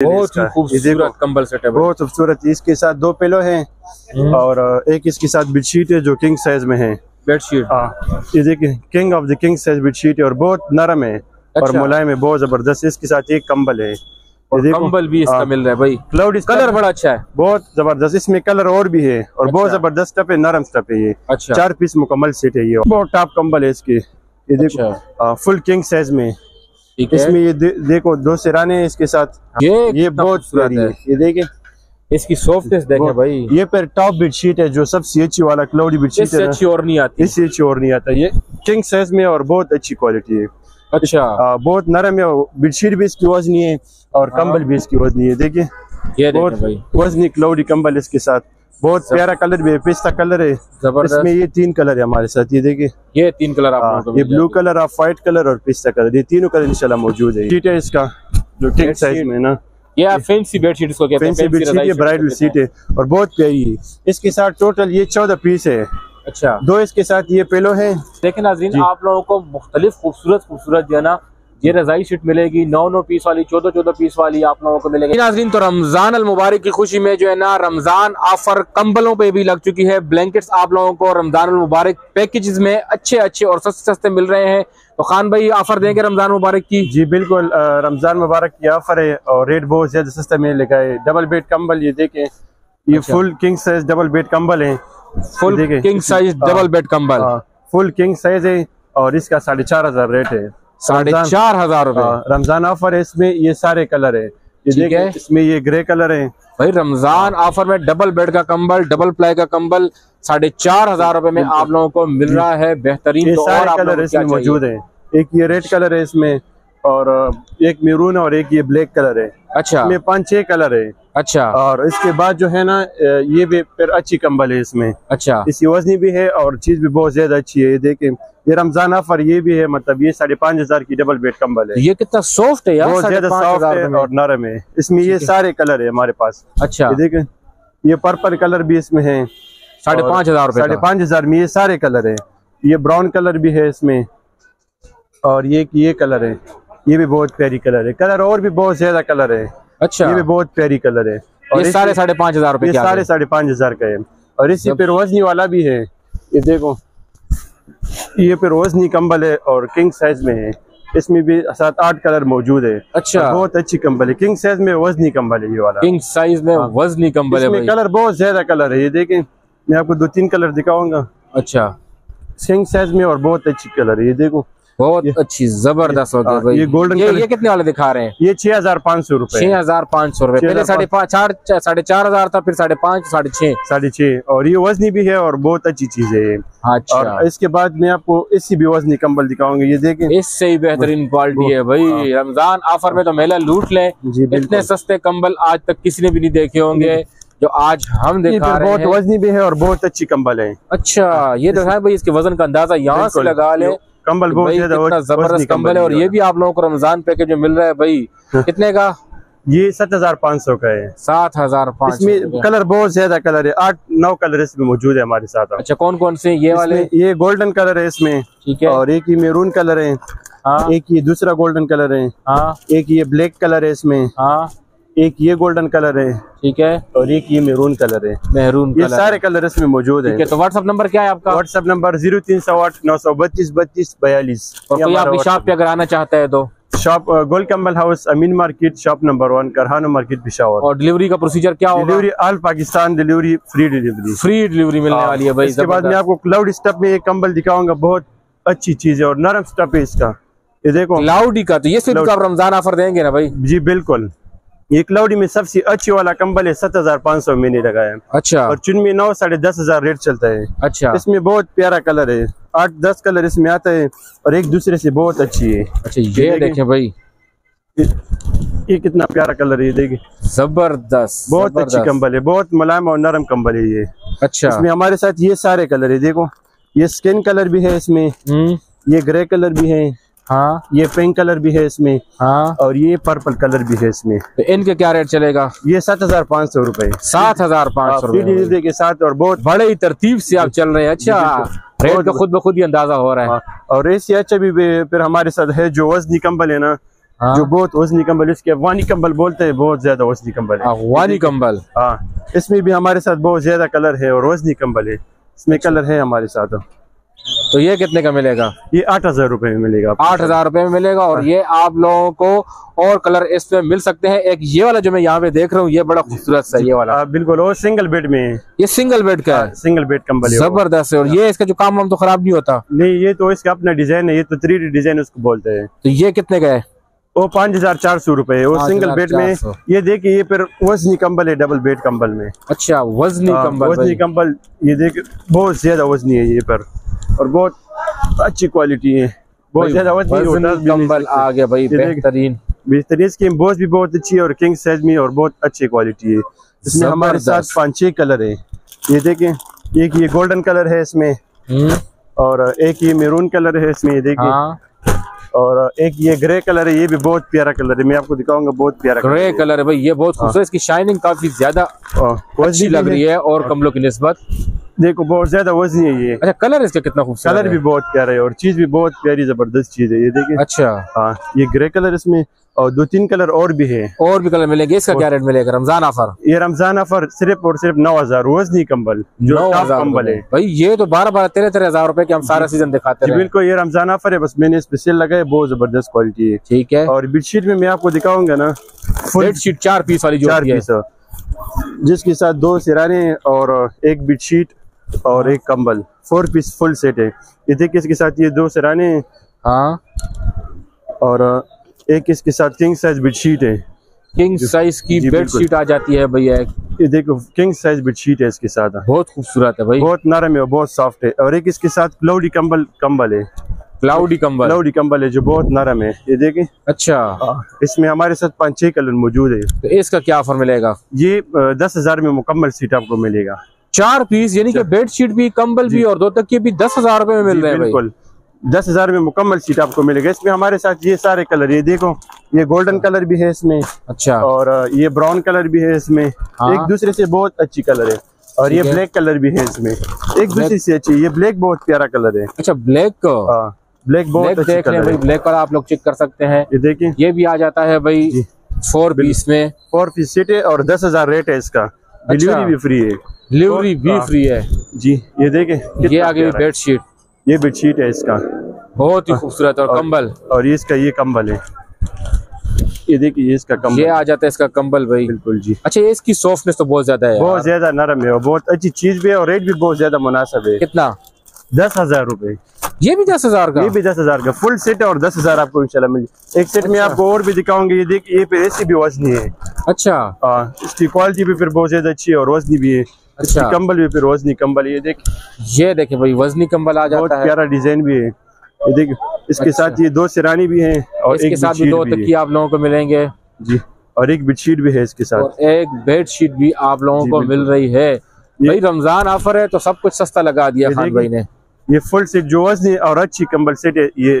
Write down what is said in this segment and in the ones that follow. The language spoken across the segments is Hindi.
बहुत ही खूबसूरत। कंबल सेट है बहुत खूबसूरत। इसके साथ दो पिलो हैं हम्म। और एक इसके साथ बेडशीट है जो किंग साइज़ में है। बेडशीट हाँ ये देखिए king of the king size bedsheet है और बहुत नरम है अच्छा। और। मुलायम है बहुत ज़बरदस्त। इसके साथ एक कंबल है। और कंबल भी इसका हाँ, मिल रहा है भाई। क्लाउड कलर बड़ा अच्छा है। बहुत ज़बरदस्त। इसमें कलर और भी है और बहुत अच्छा। ज़बरदस्त स्टफ़ है नरम स्टफ़ है ये। अच्छा। चार पीस मुकम्मल सेट है ये। बहुत टॉप कंबल है इसके। ये देखो। फुल किंग साइज़ में। ठीक है। इसमें ये दे, देखो दो सिराने इसके साथ। ये ये बहुत प्यारी है। ये देखिए इसकी सॉफ्टनेस देखें भाई। ये पर टॉप बेडशीट है जो सबसे अच्छी वाला क्लाउडी बेडशीट है अच्छी और नहीं आती। इससे अच्छी और नहीं आता। ये किंग साइज़ में और बहुत अच्छी क्वालिटी है। अच्छा। आ, बहुत नरम है बेडशीट भी इसकी वजनी है और हाँ। कंबल भी इसकी वजनी है। देखिए ये बहुत भाई। वजनी क्लाउडी कंबल इसके साथ। बहुत प्यारा कलर भी है पिस्ता कलर है। ज़बरदस्त। इसमें ये तीन कलर है हमारे साथ ये देखिए। ये तीन कलर आप हाँ, लोगों को ये ब्लू कलर और व्हाइट कलर और पिस्ता कलर ये तीनों कलर इंशाल्लाह मौजूद है। शीट है। इसका जो किंग साइज़ में ना। ये आप फैंसी बेडशीट इसको कहते हैं fancy bedsheet sheet bridal sheet है और बहुत प्यारी है। इसके साथ टोटल ये चौदह पीस है। अच्छा। दो इसके साथ ये पेलो है। देखिए नाजरीन आप लोगों को मुख्तलिफ़ खूबसूरत खूबसूरत जो है ना ये रजाई शीट मिलेगी नौ नौ पीस वाली चौदह चौदह पीस वाली आप लोगों को मिलेगी। नाजरीन तो रमज़ान अल मुबारक की खुशी में जो है ना रमज़ान ऑफ़र कंबलों पे भी लग चुकी है। ब्लैंकेट्स आप लोगों को रमज़ान अल मुबारक पैकेजेस में अच्छे अच्छे और सस्ते सस्ते मिल रहे हैं। तो खान भाई ऑफ़र देंगे रमज़ान मुबारक की? जी बिल्कुल रमज़ान मुबारक की ऑफ़र है और रेट बहुत ज़्यादा सस्ते में लिखा है। डबल बेड कम्बल ये देखे ये। Full king size double bed कम्बल है। Full king size. Double bed कंबल। हाँ, फुल किंग साइज़ है और इसका साढ़े चार हज़ार रेट है। साढ़े चार हज़ार रुपए। हाँ, रमज़ान ऑफ़र है इसमें ये सारे कलर है। ये ठीक है। इसमें ये ग्रे कलर है। भाई रमज़ान ऑफ़र में डबल बेड का कंबल डबल प्लाई का कंबल साढ़े चार हज़ार रूपए में आप लोगों को मिल रहा है बेहतरीन। ये तो और सारे आप कलर इसमें मौजूद है। एक ये रेड कलर है इसमें और एक मेरून और एक ये ब्लैक कलर है। अच्छा। इसमें पाँच छह कलर है। अच्छा। और इसके बाद जो है ना ये भी फिर अच्छी कंबल है इसमें। अच्छा। इसकी वजनी भी है और चीज़ भी बहुत ज़्यादा अच्छी है। ये देखें ये रमज़ान ऑफ़र ये भी है मतलब ये साढ़े पाँच हज़ार की डबल बेड कंबल है। ये कितना सॉफ्ट है यार बहुत ज़्यादा सॉफ्ट है और नरम है। इसमें ये सारे कलर है हमारे पास। अच्छा। ये देखें ये पर्पल कलर भी इसमें है। साढ़े पाँच हज़ार साढ़े। पाँच हज़ार में ये सारे कलर है। ये ब्राउन कलर भी है इसमें। और ये ये कलर है। ये भी बहुत प्यारी कलर है। कलर और भी बहुत ज़्यादा कलर है। अच्छा। ये भी बहुत प्यारी कलर है। और ये साढ़े साढ़े पाँच हज़ार रुपए साढ़े साढ़े पाँच हज़ार का है। और इसी पे रोजनी वाला भी है। ये देखो। ये पे रोजनी कंबल है और किंग साइज़ में है। इसमें भी सात आठ कलर मौजूद है। अच्छा। बहुत अच्छी कंबल है। किंग साइज़ में वजनी कंबल है ये वाला। किंग साइज़ में वजनी कंबल है कलर बहुत ज़्यादा कलर है। ये देखें। मैं आपको दो तीन कलर दिखाऊँगा। अच्छा। किंग साइज़ में और बहुत अच्छी कलर है। ये देखो। बहुत अच्छी ज़बरदस्त हो गया हाँ, भाई। ये गोल्डन ये, ये कितने वाले दिखा रहे हैं? ये छह हज़ार पाँच सौ रुपये छह हज़ार पाँच सौ रुपए। पहले साढ़े पाँच चार साढ़े चार हज़ार था फिर साढ़े पाँच साढ़े छह। साढ़े छह। और ये वजनी भी है और बहुत अच्छी चीज़ है ये। अच्छा। और इसके बाद मैं आपको इससे भी वजनी कंबल दिखाऊँगा ये देखें। इससे ही बेहतरीन क्वालिटी है भाई। रमज़ान ऑफ़र में तो मेला लूट ले। इतने सस्ते कम्बल आज तक किसी ने भी नहीं देखे होंगे जो। आज हम दिखा रहे बहुत हैं। वजनी भी है और बहुत अच्छी कंबल है। अच्छा ये तो है भाई इसके वज़न का अंदाज़ा यहाँ से लगा ले। कंबल बहुत ज़्यादा ज़बरदस्त कंबल है और ये भी आप लोगों को रमज़ान पैकेज में मिल रहा है भाई कितने का? ये सात हज़ार पाँच सौ का है। सात हज़ार पाँच सौ इसमें कलर बहुत ज़्यादा कलर है आठ नौ कलर इसमें मौजूद है हमारे साथ। अच्छा कौन कौन से ये वाले? ये गोल्डन कलर है इसमें ठीक है। और एक ही मेरून कलर है हाँ। एक ये दूसरा गोल्डन कलर है हाँ। एक ये ब्लैक कलर है इसमें। हाँ। एक ये गोल्डन कलर है। ठीक है। और एक ये मेरून कलर है। मेहरून ये सारे कलर इसमें मौजूद है। है तो व्हाट्सअप नंबर क्या है आपका? व्हाट्सएप नंबर ज़ीरो तीन सौ आठ नौ सौ बत्तीस बत्तीस बयालीस। और कोई आपकी शॉप पे अगर आना चाहता है तो? Shop Gol Kambal house Amin market shop number one Karkhano market Peshawar और डिलीवरी का प्रोसीजर क्या होगा? Delivery all Pakistan delivery free delivery free delivery मिलने वाली है भाई इसके बाद मैं आपको क्लाउड स्टफ़ में एक कंबल दिखाऊँगा बहुत अच्छी चीज़ है और नरम स्टफ़ है इसका। ये देखो। क्लाउडी का तो ये सिर्फ़ आप रमज़ान ऑफ़र देंगे ना भाई? जी बिल्कुल। ये क्लाउडी में सबसे अच्छी वाला कंबल है सात हज़ार पाँच सौ मैंने लगाया है। अच्छा। और चुनमी नौ साढ़े दस हज़ार रेट चलता है। अच्छा। इसमें बहुत प्यारा कलर है। आठ दस कलर इसमें आता है और एक दूसरे से बहुत अच्छी है। अच्छा ये देखें। भाई। ये, कितना प्यारा कलर है ये देखिए। ज़बरदस्त बहुत अच्छी। कंबल है बहुत मुलायम और नरम कंबल है ये। अच्छा। इसमें हमारे साथ ये सारे कलर है देखो। ये स्किन कलर भी है इसमें। हम्म। ये ग्रे कलर भी है। हाँ। ये पिंक कलर भी है इसमें। हाँ। और ये पर्पल कलर भी है इसमें। तो इनके क्या रेट चलेगा? ये सात हज़ार पाँच सौ रुपये सात हज़ार पाँच सौ के साथ और बहुत बड़े ही तरतीब से आप चल रहे हैं। अच्छा रेट का खुद ब खुद ही अंदाज़ा हो रहा है। हाँ, और ऐसी अच्छा भी फिर हमारे साथ है जो वजनी कम्बल है ना हाँ। जो बहुत वजनी कम्बल इसके अफगानी कम्बल बोलते हैं बहुत ज़्यादा वजनी कम्बल है। अफगानी कंबल। हाँ। इसमें भी हमारे साथ बहुत ज़्यादा कलर है और वजनी कम्बल है। इसमें कलर है हमारे साथ। तो ये कितने का मिलेगा? ये आठ हज़ार रुपए में मिलेगा आठ हज़ार रुपए में मिलेगा और ये आप लोगों को और कलर इसमें मिल सकते हैं। एक ये वाला जो मैं यहाँ पे देख रहा हूँ ये बड़ा खूबसूरत सा ये वाला। हाँ, बिल्कुल और सिंगल बेड में। है ये सिंगल बेड का है सिंगल बेड कम्बल है ज़बरदस्त है। और ये इसका जो काम वाम तो खराब नहीं होता? नहीं ये तो इसका अपना डिज़ाइन है ये तो थ्री डिज़ाइन उसको बोलते हैं। तो ये कितने का है? वो पाँच हज़ार चार सौ रूपए। है वो सिंगल बेड में ये देखिए ये फिर वजनी कंबल है डबल बेड कंबल में। अच्छा वजनी हाँ, कंबल वजनी। कंबल ये देखिए बहुत ज़्यादा वजनी है ये पर। और बहुत अच्छी क्वालिटी है। बहुत ज़्यादा कंबल आ गया भाई बेहतरीन। बेहतरीन इसकी बोझ भी बहुत अच्छी है और किंग साइज़ में और बहुत अच्छी क्वालिटी है। इसमें हमारे साथ। पाँच छह कलर है। ये देखें एक ये गोल्डन कलर है इसमें। हम्म, और एक ये मेरून कलर है इसमें ये देखिए हाँ। और एक ये ग्रे कलर है ये भी बहुत प्यारा कलर है। मैं आपको दिखाऊँगा बहुत प्यारा ग्रे है। कलर है भाई ये बहुत खूबसूरत इसकी शाइनिंग काफ़ी ज़्यादा अच्छी लग रही है और कमलों की निस्बत। देखो बहुत ज़्यादा वजनी है ये। अच्छा कलर इसका कितना खूबसूरत कलर भी बहुत प्यारा है और चीज़ भी बहुत प्यारी ज़बरदस्त चीज़ है ये देखिए। अच्छा। हाँ ये ग्रे कलर इसमें और दो तीन कलर और भी है। और भी कलर मिलेंगे इसका क्या रेट मिलेगा? रमज़ान ऑफ़र ये रमज़ान ऑफ़र सिर्फ़ और सिर्फ़ नौ हज़ार वजनी कम्बल जो कंबल है। भाई ये तो बारह बारह तेरह तेरह हज़ार रुपए के हम सारा सीज़न दिखाते हैं बिल्कुल ये रमज़ान ऑफ़र है बस मैंने स्पेशल लगाया बहुत ज़बरदस्त क्वालिटी है। ठीक है। और बेडशीट में मैं आपको दिखाऊँगा ना बेडशीट चार पीस वाली जो चार पीस जिसके साथ दो सिराने और एक बेडशीट और एक कंबल फोर पीस फुल सेट है। ये देखिए इसके साथ ये दो सराने हैं। हाँ। और एक इसके साथ किंग साइज़ बेडशीट है। किंग साइज़ की बेडशीट आ जाती है भैया। ये देखो किंग साइज़ बेडशीट है इसके साथ। बहुत खूबसूरत है भाई। बहुत नरम है और बहुत सॉफ्ट है। और एक इसके साथ क्लाउडी कंबल कंबल है। क्लाउडी कंबल। क्लाउडी कंबल है जो बहुत नरम है। ये देखें अच्छा। इसमें हमारे साथ पाँच छह कलर मौजूद है। तो इसका क्या ऑफ़र मिलेगा ये दस हज़ार में मुकम्मल सीट आपको मिलेगा। चार पीस यानी कि बेडशीट भी कंबल भी और दो तकिए भी दस हज़ार रुपए में मिल रहे हैं बिल्कुल। दस हज़ार में मुकम्मल सीट आपको मिलेगा। इसमें हमारे साथ ये सारे कलर ये देखो ये गोल्डन कलर भी है इसमें। अच्छा। और ये ब्राउन कलर भी है इसमें। हाँ। एक दूसरे से बहुत अच्छी कलर है। और ये ब्लैक कलर भी है इसमें। एक दूसरे से अच्छी ये ब्लैक बहुत प्यारा कलर है। अच्छा ब्लैक ब्लैक बहुत ब्लैक अच्छी देख रहे हैं। कलर ब्लैक वाला आप लोग चेक कर सकते हैं। ये देखिए। ये भी आ जाता है भाई फोर पीस में। फोर पीस सेट है और दस हज़ार रेट है इसका। अच्छा। डिलीवरी भी फ्री है। डिलीवरी भी। फ्री है। जी ये देखे ये आगे है। बेडशीट ये बेडशीट है इसका। बहुत ही खूबसूरत और कंबल। और ये इसका ये कंबल है। ये देखिए ये इसका कंबल। ये आ जाता है इसका कंबल भाई। बिल्कुल जी। अच्छा ये इसकी सॉफ्टनेस तो बहुत ज़्यादा है बहुत ज़्यादा नरम है और बहुत अच्छी चीज़ भी है और रेट भी बहुत ज़्यादा मुनासिब है। कितना? दस हज़ार रूपए। ये भी दस हज़ार का? ये भी दस हज़ार का। फुल सेट है और दस हज़ार आपको इंशाल्लाह मिल एक सेट में आपको और भी दिखाऊँगे। ये देखिए ये पे ऐसी भी वजनी है। अच्छा। हाँ इसकी क्वालिटी भी फिर बहुत ज़्यादा अच्छी है और वजनी भी है। अच्छा। कंबल भी फिर वजनी कंबल। ये देख। ये देखे भाई वजनी कंबल आ बहुत जाता है। प्यारा डिज़ाइन भी है। ये देख इसके अच्छा। साथ ये दो सिरानी भी हैं और इसके साथ भी दो तकिए आप लोगों को मिलेंगे। जी और एक बेडशीट भी है इसके साथ। और एक बेडशीट भी आप लोगों को मिल रही है। भाई रमज़ान ऑफ़र है तो सब कुछ सस्ता लगा दिया खान भाई ने। ये फुल सेट जो वजनी और अच्छी कंबल सेट है ये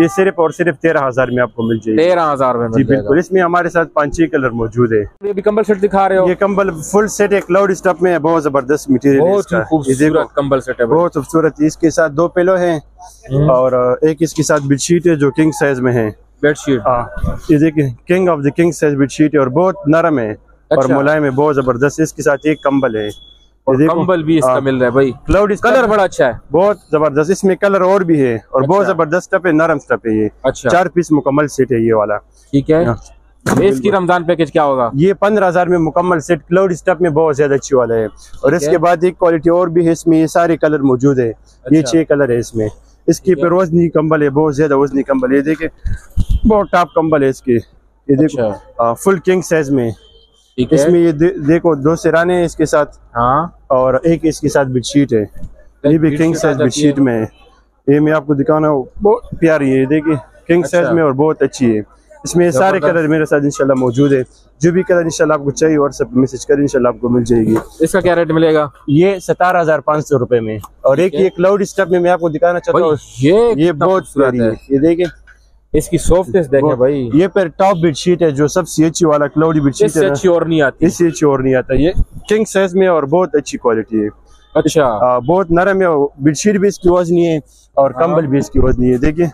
ये सिर्फ़ और सिर्फ़ तेरह हज़ार में आपको मिल जाएगी। तेरह हज़ार में जी बिल्कुल। इसमें हमारे साथ पाँच छह कलर मौजूद है। ये भी कंबल सेट दिखा रहे हो। ये कंबल फुल सेट है क्लाउड स्टफ़ में है बहुत ज़बरदस्त मटेरियल बहुत खूबसूरत कंबल सेट है बहुत खूबसूरत। इसके साथ दो पिलो हैं हम्म। और एक इसके साथ बेडशीट है जो किंग साइज़ में है। बेडशीट हाँ ये देखिए king of the king size bedsheet है और बहुत नरम है और अच्छा। मुलायम है बहुत ज़बरदस्त। है। इसके साथ एक कंबल है। कंबल भी इसका हाँ। मिल रहा है भाई। क्लाउड कलर बड़ा अच्छा है। बहुत ज़बरदस्त इसमें कलर और भी है और बहुत अच्छा। ज़बरदस्त स्टफ़ है नरम स्टफ़ है ये। अच्छा। चार पीस मुकम्मल सेट है ये वाला। ठीक है। हाँ। इसकी रमज़ान पैकेज क्या होगा? ये पंद्रह हज़ार में मुकम्मल सेट क्लाउड स्टफ़ में बहुत ज़्यादा अच्छी वाला है। और इसके बाद एक क्वालिटी और भी है इसमें ये सारे कलर मौजूद है। ये अच्छा। छह कलर है इसमें। इसके ठीक है। पर वजनी कंबल है बहुत ज़्यादा वजनी कम्बल है। ये देखिए बहुत टॉप कम्बल है इसके। ये देखो अच्छा। फुल किंग साइज़ में। ठीक है। इसमें ये दे, देखो दो सिराने हैं इसके साथ हाँ। और एक इसके साथ बेडशीट है। ये भी किंग साइज़ बेडशीट में है। ये मैं आपको दिखाना बहुत प्यारी है देखिए। किंग साइज़ अच्छा। में और बहुत अच्छी है। इसमें सारे कलर मेरे साथ इंशाल्लाह मौजूद है। जो भी कलर इंशाल्लाह आपको चाहिए व्हाट्सएप मैसेज कर इंशाल्लाह आपको मिल जाएगी। इसका क्या रेट मिलेगा? ये सतारह हज़ार पाँच सौ रुपए में और एक ये क्लाउड स्टफ़ में मैं आपको दिखाना चाहता हूँ। ये ये बहुत प्यारी है। ये देखिए इसकी सॉफ्टनेस देखें भाई। ये पर टॉप बेडशीट है जो सबसे अच्छी वाला क्लाउडी बेडशीट इससे है अच्छी और नहीं आती। इससे अच्छी और नहीं आता। ये किंग साइज़ में और बहुत अच्छी क्वालिटी है। अच्छा। आ, बहुत नरम है बेडशीट भी इसकी वजनी है और हाँ। कंबल भी इसकी वजनी है। देखिए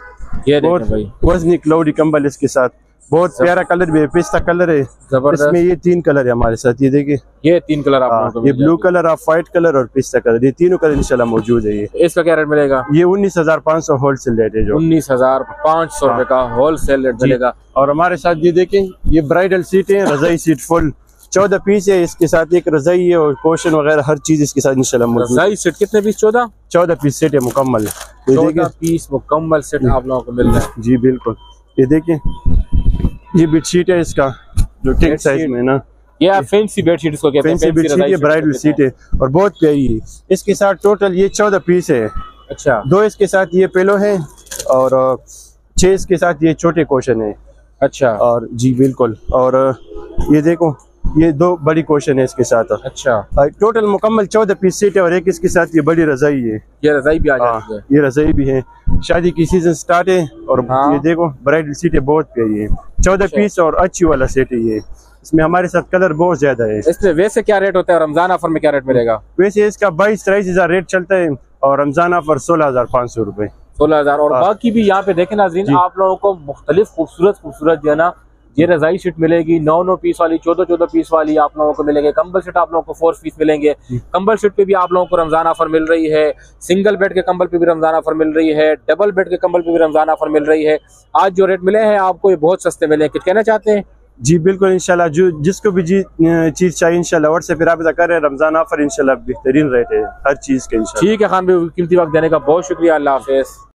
ये बहुत वजनी क्लाउडी कंबल इसके साथ। बहुत प्यारा कलर भी है पिस्ता कलर है। ज़बरदस्त। इसमें ये तीन कलर है हमारे साथ ये देखिए। ये तीन कलर आप हाँ, लोगों को ये ब्लू कलर और व्हाइट कलर और पिस्ता कलर ये तीनों कलर इंशाल्लाह मौजूद है ये। इसका क्या रेट मिलेगा? ये उन्नीस हज़ार पाँच सौ होलसेल रेट है जो। उन्नीस हज़ार पाँच सौ रुपए का होलसेल रेट मिलेगा। और हमारे साथ ये देखें ये ब्राइडल सीट है रजाई सीट फुल चौदह पीस है इसके साथ एक रजाई है और पोशन वगैरह हर चीज़ इसके साथ इंशाल्लाह है। रजाई सेट कितने पीस चौदह? चौदह पीस सेट है मुकम्मल। चौदह पीस मुकम्मल सेट आप लोगों को मिल रहा है। जी बिल्कुल। ये देखिए ये बेडशीट है इसका जो किंग साइज़ में ना। ये आप फैंसी बेडशीट इसको कहते हैं फैंसी बेडशीट ये ब्राइडल सीट है। और बहुत प्यारी है। इसके साथ टोटल ये चौदह पीस है। अच्छा। दो इसके साथ ये पेलो है और छह इसके साथ ये छोटे क्वेश्चन है। अच्छा। और जी बिल्कुल। और ये देखो ये दो बड़ी क्वेश्चन है इसके साथ। अच्छा। टोटल मुकम्मल चौदह पीस सीट है और एक इसके साथ ये बड़ी रजाई है। ये रजाई भी आ हाँ, जाती है। ये रजाई भी है। शादी की सीज़न स्टार्ट है और हाँ। ये देखो ब्राइडल सीट है बहुत प्यारी है। चौदह अच्छा। पीस और अच्छी वाला सेट है ये। इसमें हमारे साथ कलर बहुत ज़्यादा है। इसमें वैसे क्या रेट होता है रमज़ान ऑफ़र में क्या रेट मिलेगा? वैसे इसका बाईस तेईस हज़ार रेट चलता है और रमज़ान ऑफ़र सोलह हज़ार पाँच सौ रूपए। सोलह हज़ार। और हाँ। बाकी भी यहाँ पे देखे नाजरीन आप लोगों को मुख्तलिफ़ खूबसूरत खूबसूरत जो है ना ये रजाई शीट मिलेगी नौ नौ पीस वाली चौदह चौदह पीस वाली आप लोगों को मिलेंगे। कंबल सेट आप लोगों को फोर पीस मिलेंगे। कंबल सेट पे भी आप लोगों को रमज़ान ऑफ़र मिल रही है। सिंगल बेड के कंबल पे भी रमज़ान ऑफ़र मिल रही है। डबल बेड के कंबल पे भी रमज़ान ऑफ़र मिल रही है। आज जो रेट मिले हैं आपको ये बहुत सस्ते मिले हैं। कुछ कहना चाहते हैं? जी बिल्कुल इंशाल्लाह। जो जिसको भी जी चीज़ चाहिए इंशाल्लाह व्हाट्सएप पे रब्ता करें रमज़ान ऑफ़र इंशाल्लाह बेहतरीन रेट है। हर चीज़ के ठीक है खान भाई कीमती वक्त देने का बहुत शुक्रिया। अल्लाह हाफिज।